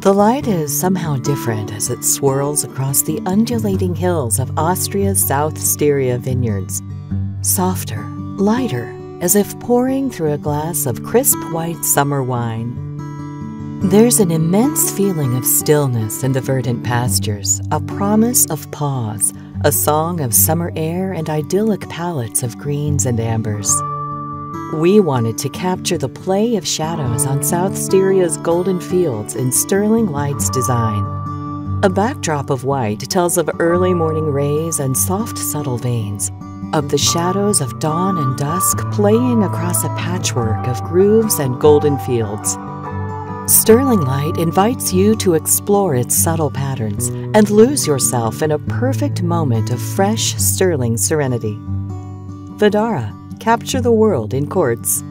The light is somehow different as it swirls across the undulating hills of Austria's South Styria vineyards. Softer, lighter, as if pouring through a glass of crisp white summer wine. There's an immense feeling of stillness in the verdant pastures, a promise of pause, a song of summer air and idyllic palettes of greens and ambers. We wanted to capture the play of shadows on South Styria's golden fields in Sterling Light's design. A backdrop of white tells of early morning rays and soft, subtle veins, of the shadows of dawn and dusk playing across a patchwork of grooves and golden fields. Sterling Light invites you to explore its subtle patterns and lose yourself in a perfect moment of fresh, sterling serenity. Vadara, capture the world in quartz.